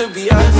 could be us.